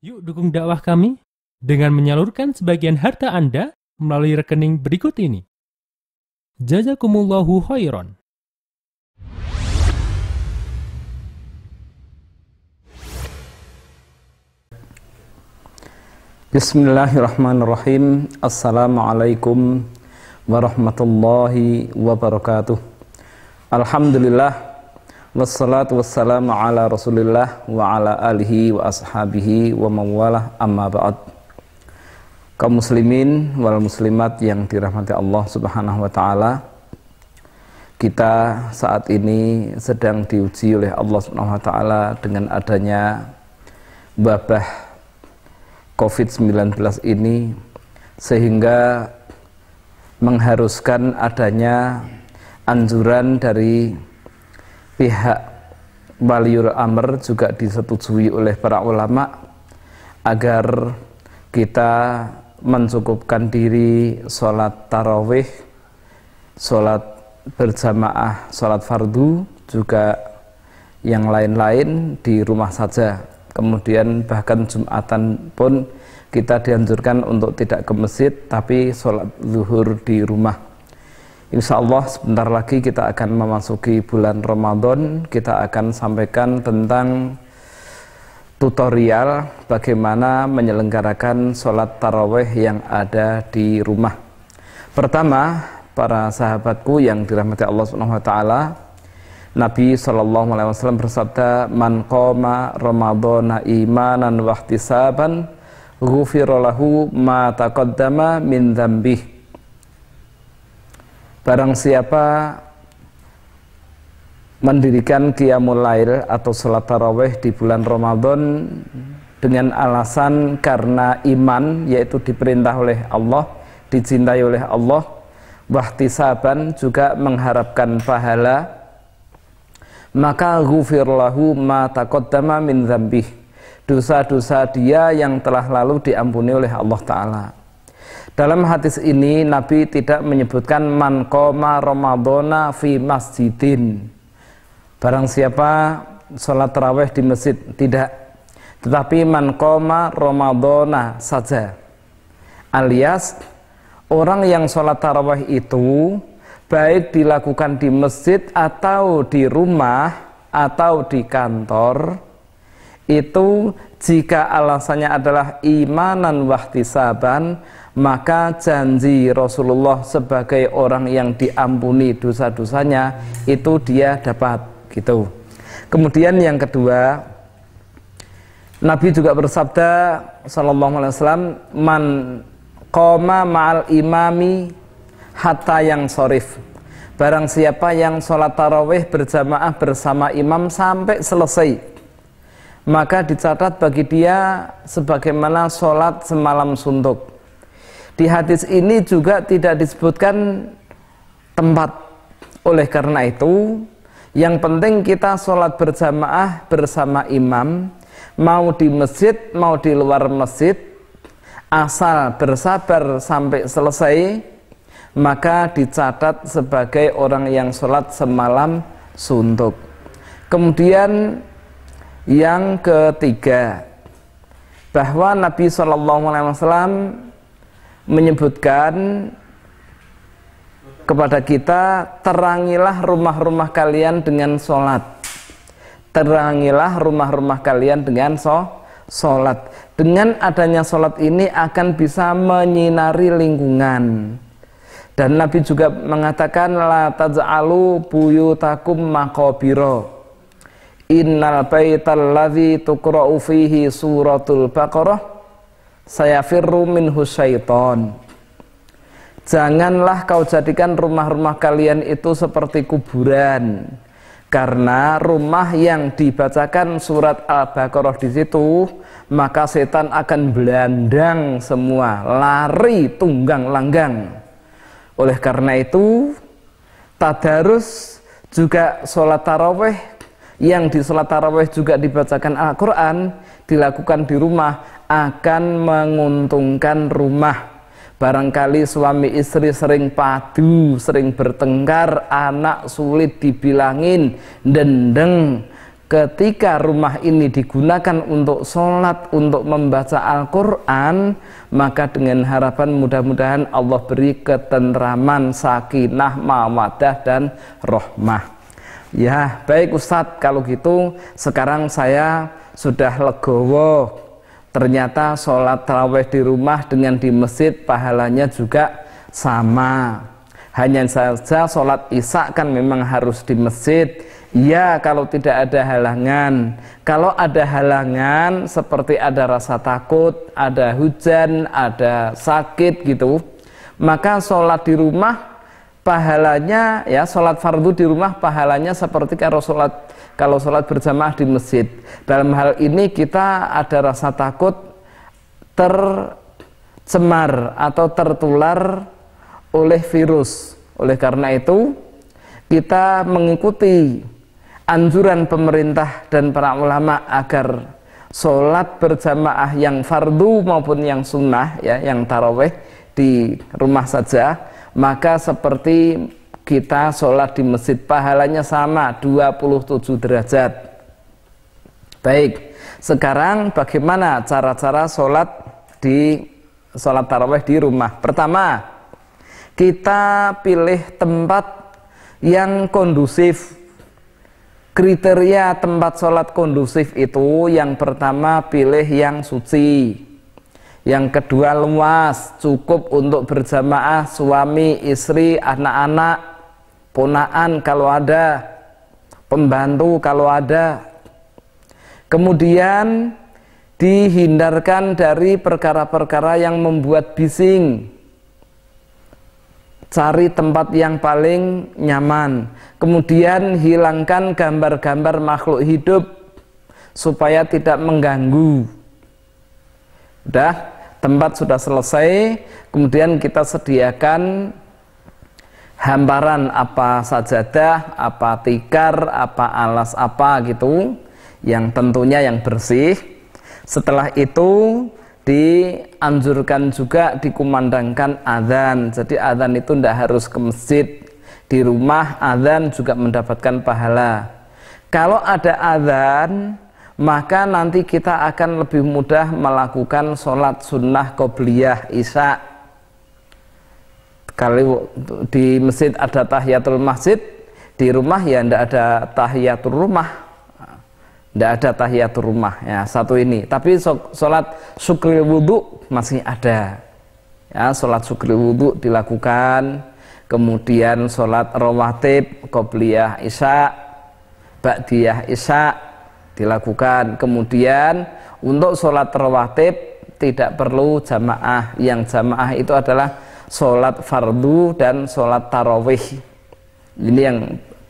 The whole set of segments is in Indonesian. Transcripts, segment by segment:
Yuk dukung dakwah kami dengan menyalurkan sebagian harta Anda melalui rekening berikut ini. Jazakumullahu khairan. Bismillahirrahmanirrahim. Assalamualaikum warahmatullahi wabarakatuh. Alhamdulillah wassalatu wassalamu ala Rasulillah wa ala alihi wa ashabihi wa mawalah amma ba'd. Kaum muslimin wal muslimat yang dirahmati Allah Subhanahu wa taala. Kita saat ini sedang diuji oleh Allah Subhanahu wa taala dengan adanya wabah COVID-19 ini sehingga mengharuskan adanya anjuran dari pihak waliul amr juga disetujui oleh para ulama agar kita mencukupkan diri sholat tarawih sholat berjamaah sholat fardu juga yang lain-lain di rumah saja. Kemudian bahkan Jumatan pun kita dianjurkan untuk tidak ke masjid tapi sholat zuhur di rumah Insya Allah sebentar lagi kita akan memasuki bulan Ramadan kita akan sampaikan tentang tutorial bagaimana menyelenggarakan sholat taraweh yang ada di rumah pertama para sahabatku yang dirahmati Allah Taala Nabi Shallallahu Alaihi Wasallam bersabda, "Man qama Ramadhana imanan wa ihtisaban, ghufirallahu ma taqaddama min dzambih." Barang siapa mendirikan qiyamul lail atau salat tarawih di bulan Ramadan dengan alasan karena iman yaitu diperintah oleh Allah, dicintai oleh Allah, wahtisaban juga mengharapkan pahala maka ghufirlahu ma taqaddama min dzambih. Dosa-dosa dia yang telah lalu diampuni oleh Allah taala dalam hadis ini Nabi tidak menyebutkan man qoma ramadhana fi masjidin. Barang siapa sholat tarawih di masjid tidak. Tetapi man qoma ramadhana saja. Alias orang yang sholat tarawih itu baik dilakukan di masjid atau di rumah atau di kantor itu jika alasannya adalah imanan wahtisaban maka janji Rasulullah sebagai orang yang diampuni dosa-dosanya itu dia dapat gitu. Kemudian yang kedua Nabi juga bersabda sallallahu alaihi wasallam man qama ma'al imami hatta yang sorif. Barang siapa yang sholat tarawih berjamaah bersama imam sampai selesai maka dicatat bagi dia sebagaimana sholat semalam suntuk di hadis ini juga tidak disebutkan tempat oleh karena itu yang penting kita sholat berjamaah bersama imam mau di masjid mau di luar masjid asal bersabar sampai selesai maka dicatat sebagai orang yang sholat semalam suntuk. Kemudian yang ketiga bahwa Nabi Wasallam menyebutkan kepada kita terangilah rumah-rumah kalian dengan sholat. Terangilah rumah-rumah kalian dengan so sholat. Dengan adanya sholat ini akan bisa menyinari lingkungan. Dan Nabi juga mengatakan la taj'alu buyutakum maqabira. Innal baital ladzi tuqra'u fihi suratul Baqarah sayafirru minhu syaiton. Janganlah kau jadikan rumah-rumah kalian itu seperti kuburan. Karena rumah yang dibacakan surat Al-Baqarah di situ, maka setan akan belandang semua, lari tunggang langgang. Oleh karena itu, tadarus juga sholat taraweh yang di sholat taraweh juga dibacakan Al-Quran dilakukan di rumah akan menguntungkan rumah. Barangkali suami istri sering padu, sering bertengkar, anak sulit dibilangin, dendeng, ketika rumah ini digunakan untuk sholat, untuk membaca Al-Quran, maka dengan harapan mudah-mudahan Allah beri ketentraman, sakinah, mawadah, dan rohmah. Ya, baik Ustadz, kalau gitu sekarang saya sudah legowo. Ternyata sholat taraweh di rumah dengan di masjid pahalanya juga sama. Hanya saja sholat isya kan memang harus di masjid Ya kalau tidak ada halangan Kalau ada halangan seperti ada rasa takut Ada hujan, ada sakit gitu Maka sholat di rumah pahalanya ya sholat fardu di rumah pahalanya seperti kalau sholat kalau sholat berjamaah di masjid. Dalam hal ini kita ada rasa takut tercemar atau tertular oleh virus. Oleh karena itu kita mengikuti anjuran pemerintah dan para ulama agar sholat berjamaah yang fardu maupun yang sunnah ya yang taraweh di rumah saja maka seperti kita sholat di masjid pahalanya sama 27 derajat. Baik sekarang bagaimana cara-cara sholat di sholat taraweh di rumah? Pertama kita pilih tempat yang kondusif. Kriteria tempat sholat kondusif itu yang pertama pilih yang suci yang kedua luas cukup untuk berjamaah suami istri anak-anak ponaan kalau ada pembantu kalau ada. Kemudian dihindarkan dari perkara-perkara yang membuat bising. Cari tempat yang paling nyaman. Kemudian hilangkan gambar-gambar makhluk hidup supaya tidak mengganggu udah tempat sudah selesai kemudian kita sediakan hamparan apa sajadah apa tikar apa alas apa gitu yang tentunya yang bersih setelah itu dianjurkan juga dikumandangkan adzan. Jadi adzan itu tidak harus ke masjid. Di rumah adzan juga mendapatkan pahala. Kalau ada adzan, maka nanti kita akan lebih mudah melakukan sholat sunnah qobliyah isya. Kalau di masjid ada tahiyatul masjid, di rumah ya tidak ada tahiyatul rumah. Tidak ada tahiyatul rumah ya satu ini. Tapi sholat syukri wudhu masih ada. Ya sholat syukri wudhu dilakukan. Kemudian sholat rawatib qobliyah isya ba'diyah isya dilakukan. Kemudian untuk sholat rawatib tidak perlu jamaah. Yang jamaah itu adalah sholat fardu dan sholat tarawih. Ini yang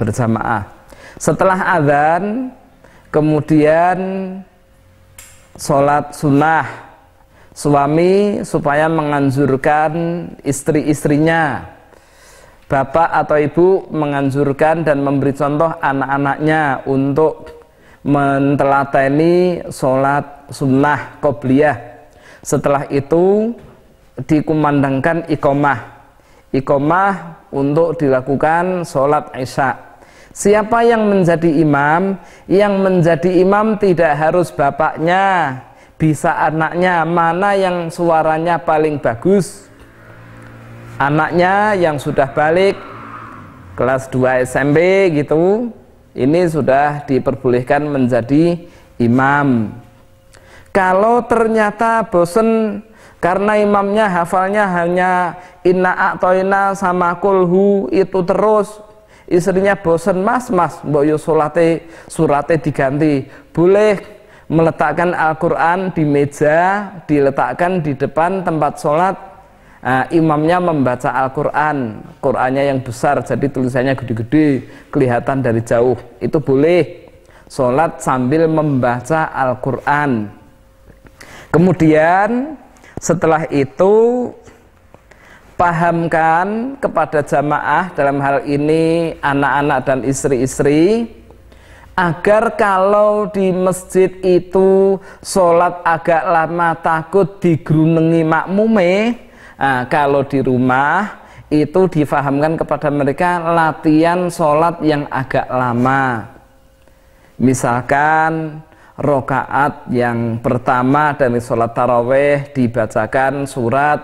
berjamaah. Setelah azan kemudian sholat sunnah. Suami supaya menganjurkan istri-istrinya. Bapak atau ibu menganjurkan dan memberi contoh anak-anaknya untuk mentelateni sholat sunnah qobliyah setelah itu dikumandangkan ikomah ikomah untuk dilakukan sholat isya Siapa yang menjadi imam? Yang menjadi imam tidak harus bapaknya, bisa anaknya. Mana yang suaranya paling bagus? Anaknya yang sudah balik kelas 2 SMP gitu. Ini sudah diperbolehkan menjadi imam. Kalau ternyata bosen karena imamnya hafalnya hanya inna a'toina sama kulhu itu terus istrinya bosan mas mas mbok yo solate surate diganti boleh meletakkan Al-Quran di meja diletakkan di depan tempat sholat nah, imamnya membaca Al-Quran. Qurannya yang besar jadi tulisannya gede-gede kelihatan dari jauh. Itu boleh. Sholat sambil membaca Al-Quran. Kemudian setelah itu pahamkan kepada jamaah dalam hal ini anak-anak dan istri-istri agar kalau di masjid itu sholat agak lama takut digerunengi makmume nah, kalau di rumah itu difahamkan kepada mereka latihan sholat yang agak lama. Misalkan rokaat yang pertama dari sholat taraweh dibacakan surat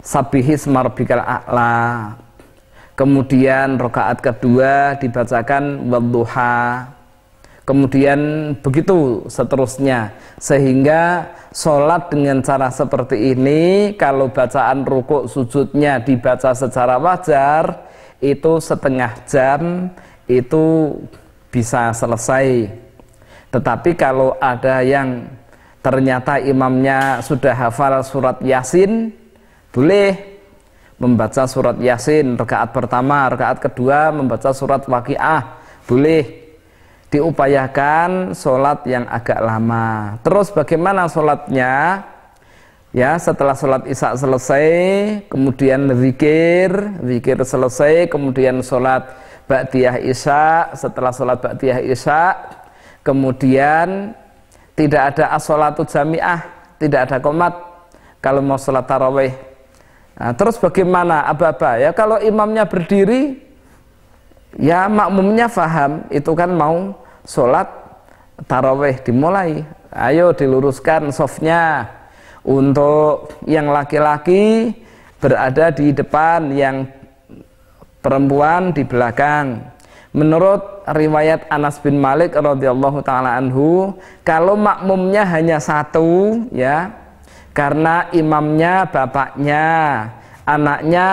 Sabihis Marbikal A'la. Kemudian rokaat kedua dibacakan wadduha kemudian begitu seterusnya. Sehingga sholat dengan cara seperti ini kalau bacaan rukuk sujudnya dibaca secara wajar itu setengah jam itu bisa selesai. Tetapi kalau ada yang ternyata imamnya sudah hafal surat Yasin, boleh membaca surat Yasin. Rakaat pertama, rakaat kedua membaca surat Waqiah, boleh diupayakan sholat yang agak lama. Terus bagaimana sholatnya? Ya, setelah sholat isya selesai, kemudian zikir, zikir selesai, kemudian sholat ba'diyah isya, setelah sholat ba'diyah isya, kemudian tidak ada asolatu jamiah tidak ada komat kalau mau sholat taraweh nah, terus bagaimana aba-aba ya kalau imamnya berdiri ya makmumnya faham itu kan mau sholat taraweh dimulai. Ayo diluruskan softnya. Untuk yang laki-laki berada di depan yang perempuan di belakang. Menurut riwayat Anas bin Malik radhiyallahu taala anhu, kalau makmumnya hanya satu ya, karena imamnya bapaknya, anaknya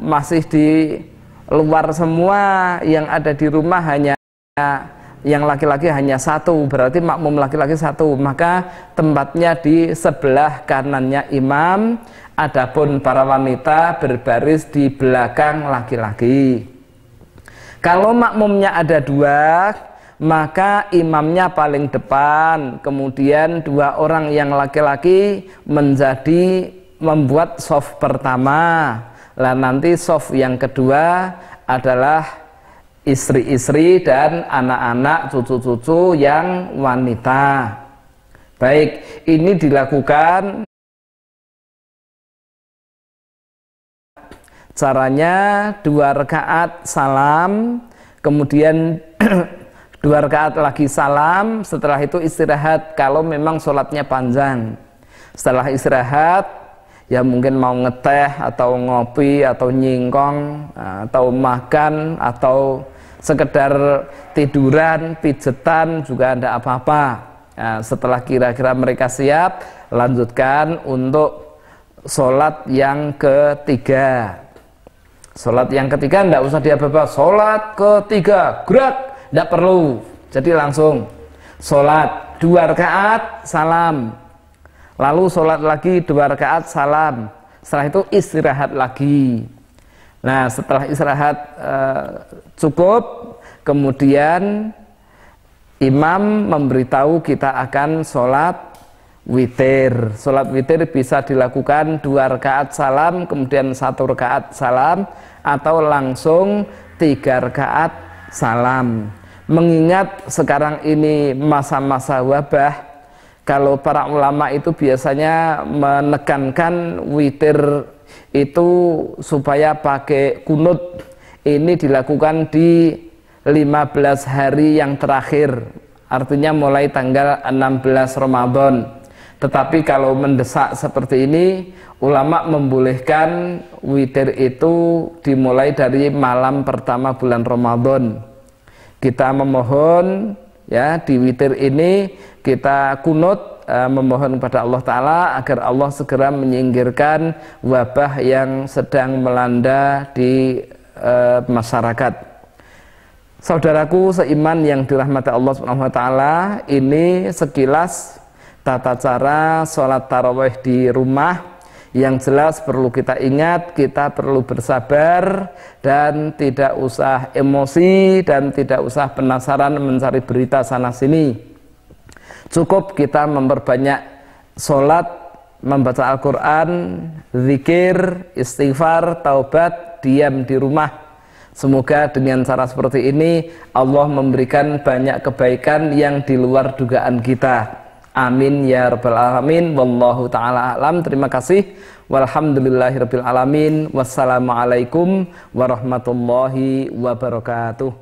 masih di luar semua, yang ada di rumah hanya yang laki-laki hanya satu, berarti makmum laki-laki satu, maka tempatnya di sebelah kanannya imam, adapun para wanita berbaris di belakang laki-laki. Kalau makmumnya ada dua, maka imamnya paling depan, kemudian dua orang yang laki-laki menjadi membuat soft pertama. Lah nanti soft yang kedua adalah istri-istri dan anak-anak cucu-cucu yang wanita. Baik, ini dilakukan Caranya dua rakaat salam, kemudian dua rakaat lagi salam, setelah itu istirahat kalau memang sholatnya panjang. Setelah istirahat, ya mungkin mau ngeteh atau ngopi atau nyingkong atau makan atau sekedar tiduran, pijetan juga ada apa-apa. Nah, setelah kira-kira mereka siap, lanjutkan untuk sholat yang ketiga. Sholat yang ketiga tidak usah dia bapak Sholat ketiga gerak tidak perlu. Jadi langsung sholat dua rakaat salam. Lalu sholat lagi dua rakaat salam. Setelah itu istirahat lagi. Nah setelah istirahat uh, cukup, kemudian imam memberitahu kita akan sholat witir. Sholat witir bisa dilakukan dua rakaat salam, kemudian satu rakaat salam, atau langsung tiga rakaat salam. Mengingat sekarang ini masa-masa wabah, kalau para ulama itu biasanya menekankan witir itu supaya pakai kunut. Ini dilakukan di 15 hari yang terakhir, artinya mulai tanggal 16 Ramadan. Tetapi kalau mendesak seperti ini, ulama membolehkan witir itu dimulai dari malam pertama bulan Ramadan. Kita memohon ya di witir ini kita kunut uh, memohon kepada Allah taala agar Allah segera menyingkirkan wabah yang sedang melanda di uh, masyarakat. Saudaraku seiman yang dirahmati Allah Subhanahu wa taala, ini sekilas tata cara sholat taraweh di rumah yang jelas perlu kita ingat kita perlu bersabar dan tidak usah emosi dan tidak usah penasaran mencari berita sana sini cukup kita memperbanyak sholat membaca Al-Quran zikir, istighfar, taubat diam di rumah Semoga dengan cara seperti ini Allah memberikan banyak kebaikan yang di luar dugaan kita. Amin ya rabbal alamin. Wallahu taala alam. Terima kasih. Walhamdulillahirabbil alamin. Wassalamualaikum warahmatullahi wabarakatuh.